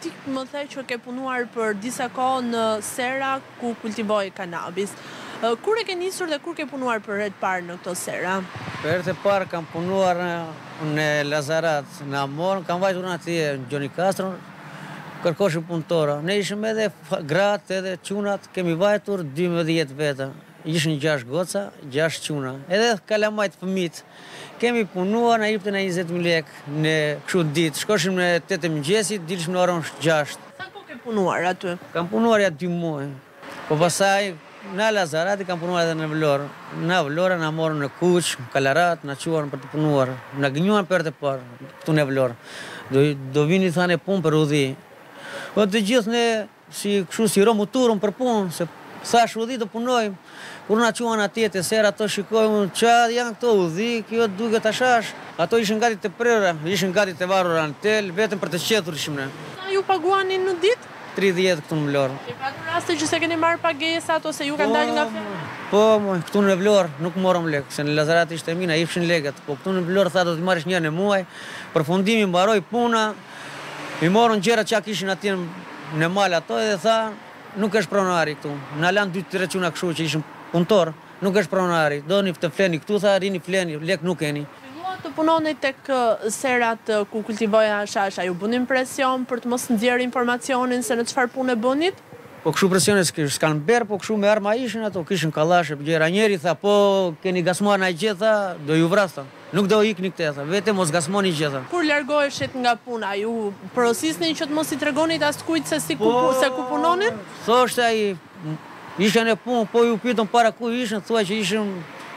Ti më the që ke punuar për disa kohë në sera ku kultivohej kanabis. Kur e ke nisur dhe kur ke punuar për herë të parë në këto sera? Për herë të parë kam punuar në Lazarat, në Amon, kam vajtur në atje në Gjoni Kastron, kërkoshin punëtora. Ne ishim edhe gratë edhe qunat, kemi vajtur 12 veta. Ishin gjashtë goca, gjashtë çuna, edhe kalamajt fëmijët. Kemi punuar, na jepte na njëzet mijë lekë në kështu në ditë. Shkoshim në tetë e mëngjesit, dilshim në orën gjashtë. Sa kohë ke punuar aty? Kam punuar ja dy muaj. Po pastaj nga Lazarati, kam punuar edhe në Vlorë. Në Vlorë na morën në Kuç, Kallarat, na çuan për të punuar. Na gënjuan për herë të parë këtu në Vlorë. Do do vini thanë punë për ullinj. Po të gjithë ne Si kështu si rom u turëm për punë, se thash ullinj do punojmë, kur na çuan atje te serrat ato shikoj unë ça janë këto ullinj, kjo duket hashash. Ato ishin gati të prera, ishin gati të varura në tel, vetëm për të qethur ishim ne. Sa ju paguanin në ditë? Tridhjetë këtu në Vlorë. Ke patur raste që s'i keni marrë pagesat ose ju kanë dalë nga fjalët? Po, moj, këtu në Vlorë nuk morëm lekë, se në Lazarat ishte mirë, na i jepshin lekët, po këtu në Vlorë tha do t'i marrësh një herë në muaj, përfundimi mbaroi puna, I morën gjërat ça kishin atje në mal ato edhe tha nuk është pronari këtu. Na lanë dy tre çuna kështu që ishin punëtorë, nuk është pronari, doni të fleni këtu tha rini fleni, lekë nuk keni. Filluat të punoni tek serat ku kultivohej hashashi, ju bënin presion për të mos nxjerrë informacionin se në çfarë pune bënit? Po kështu presione s'kanë bërë, po kështu me armë ishin ato, kishin kallashe, gjëra, njëri tha po keni ngacmuar naj gjë tha do ju vras tha. Nuk do ikni këtej tha, vetëm mos ngacmoni gjë tha. Kur largoheshit nga puna, ju porosisnin që të mos i tregonit askujt se si, se ku punonit? Po, thoshte ai, ishim në punë, po ju pyetën para ku ishit, thua që ishim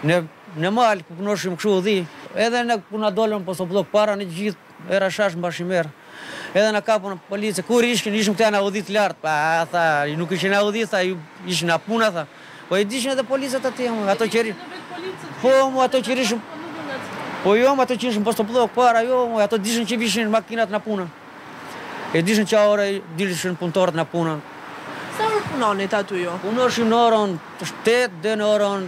ne në mal, po punoshim kështu ullinj. Edhe ne kur na dolën postobllok para, ne të gjithë Era hashash mbashim erë edhe na kapën polici ku ishit ishim këta nga ullinjtë lart pa tha nuk ishin nga ullinjtë tha ishin nga puna tha po e dishin edhe policët aty mo ato që po mo ato që ishin po jo mo ato që ishin postobllok para jo mo ato dishin që vishin makinat nga puna e dishin ça ore dilshin punëtorët nga puna sa orë punonit aty jo punoshim në orën 8 deri në orën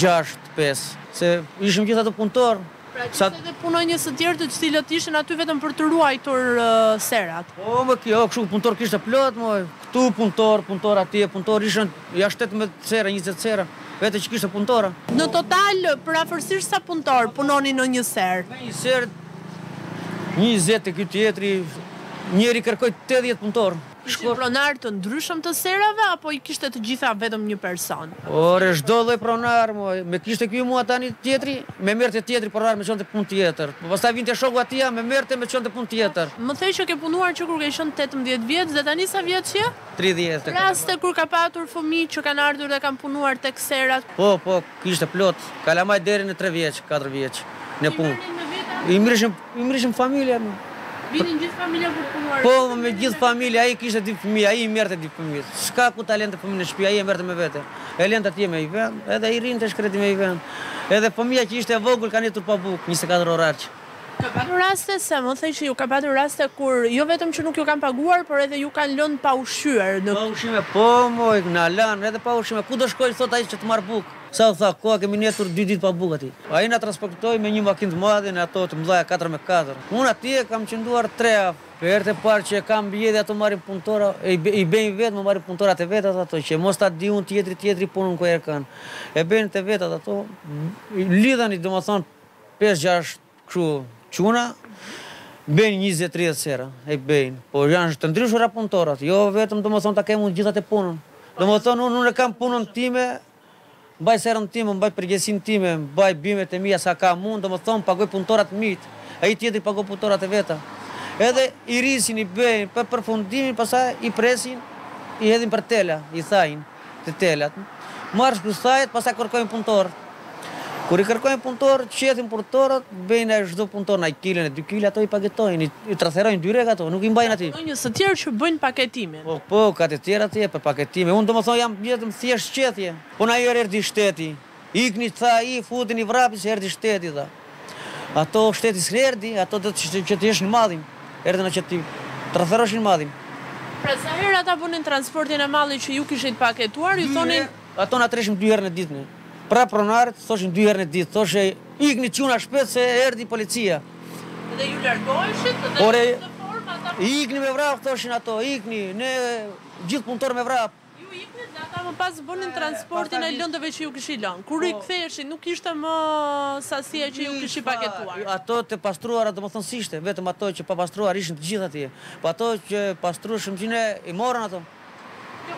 6 5 se ishim gjithë ato punëtorë Pra kishte edhe punonjës të tjerë të cilët ishin aty vetëm për të ruajtur serat. Po moj kjo, kështu punëtor kishte plot moj, këtu punëtor, punëtor atje, punëtor ishin ja 18 sera, 20 sera, vetë që kishte punëtora. Në total përafërsisht sa punëtorë punonin në një serë? Në një serë 20 e ky tjetri, njëri kërkoi 80 punëtorë. Ishin pronarë të ndryshëm të serave apo i kishte të gjitha vetëm një person? Ore, çdo lloj pronar, moj, më kishte ky mua tani tjetri, më merrte tjetri pronar më çonte punë tjetër. Po pastaj vinte shoku atia më merrte më çonte punë tjetër. Më the që ke punuar që kur ke qenë tetëmbëdhjetë vjeç dhe tani sa vjeç je? Tridhjetë. Raste kur ka patur fëmijë që kanë ardhur dhe kanë punuar tek serat? Po, po, kishte plot. Kalamaj deri në tre vjeç, katër vjeç në punë. I merrnin me vete ato? I merrshin I merrshin familjen. Vinin gjithë familja për të punuar. Po, me gjithë familja, ai kishte dy fëmijë, ai i merrte dy fëmijë. S'ka ku ta lente fëmijën në shtëpi, ai e merrte me vete. E lente atje më një vend, edhe ai rrinte i shkreti më një vend. Edhe fëmija që ishte e vogël ka ndejtur pa bukë, 24 orë harç. Ka patur raste, se më the që ju ka patur raste kur jo vetëm që nuk ju kanë paguar, por edhe ju kanë lënë pa ushqyer. Pa ushqime, po moj, na lanë edhe pa ushqime. Ku do shkojë sot ai që të marrë bukë? Sa u tha, koha kemi ndejtur dy ditë pa bukë aty. Ai na transportoi me një makinë të madhe në ato të mëdha katër me katër. Unë atje kam qënduar tre javë. Për herë të parë që e kam mbjellë ato marrin punëtorë e i bëjnë vetë më marrin punëtorë të vetat ato që mos ta di unë tjetri tjetri punën ku e kanë. E bëjnë të vetat ato lidhen domethënë pesë gjashtë Kështu çuna bëjnë njëzet tridhjetë sera, e bëjnë, por janë të ndryshura punëtorat, jo vetëm domethënë ta kemë unë gjithë atë punën. Domethënë unë unë kam punën time, mbaj serën time, mbaj përgjegjësinë time, mbaj bimet e mia sa kam unë, domethënë pagoj punëtorat të mijit, ai tjetri paguan punëtorat e veta. Edhe i rrisin, i bëjnë, për përfundimin pastaj i presin, i hedhin për tela, i thajnë. Te telat. Masi thahet, pastaj kërkojnë punëtorë. Kur i kërkojnë punëtorë, qethin punëtorët, bën çdo punëtor naj kile e dy kile, ato i paketojnë, i transferojnë direkt ato, nuk i mbajnë aty. Ka punonjës të tjerë që bëjnë paketimin. Po, po, ka të tjerë atje për paketime. Unë domethënë jam vetëm thjesht qethje. Po një herë erdhi shteti, Ikni tha ai futjani vrapit se erdhi shteti tha ato shteti s'erdhi ato donin që të heqshin mallin erdhën që ta transferoshin mallin. Pra sa herë ata bënin transportin e mallit që ju kishit paketuar ju thonin ato na trembshin dy herë në ditë ne pra pronarët thoshin dy herë në ditë thoshin ikni çuna shpejt se erdhi policia dhe ju largoheshit dhe në këtë formë ata ikni me vrap thoshin ato ikni ne gjithë punëtor me vrap Ju iknit dhe ata më pas bënin transportin e lëndëve që ju kishit lënë. Po. Kur ktheheshit, nuk ishte më sasia që ju kishit paketuar. Jo, ato të pastruara, domethënë s'ishte, vetëm ato që pa pastruar ishin të gjitha atje. Po ato që pastruar shumë që ne i morën ato.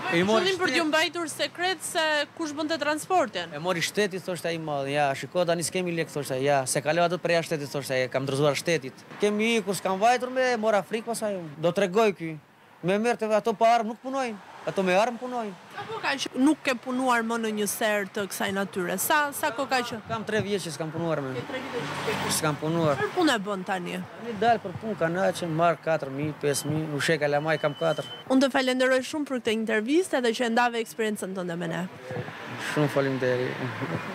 Qëllimi për t'ju mbajtur sekret se kush bënte transportin. E mori shteti thoshte ai mallin. Ja, shikoj tani s'kemi lek thoshte ai. Ja, s'e kalova ato për jashtë shtetit thoshte ai. Kam dorëzuar shtetit. Kemi ikur, s'kam vajtur më mora frikë pasaj. Do tregojë ky. Me armë, ato pa armë nuk punojnë, ato me armë punojnë. Sa kohë ka që nuk ke punuar më në një serrë të kësaj natyre? Sa sa kohë ka që? Kam tre vjet që s'kam punuar më. Ke tre vite që s'ke punuar. S'kam punuar. Çfarë pune bën tani? Tani dal për punë kanaqem, marr katër mijë, pesë mijë, ushqej kalamaj, kam katër. Unë të falenderoj shumë për këtë intervistë edhe që e ndave eksperiencën tënde me ne. Shumë faleminderit.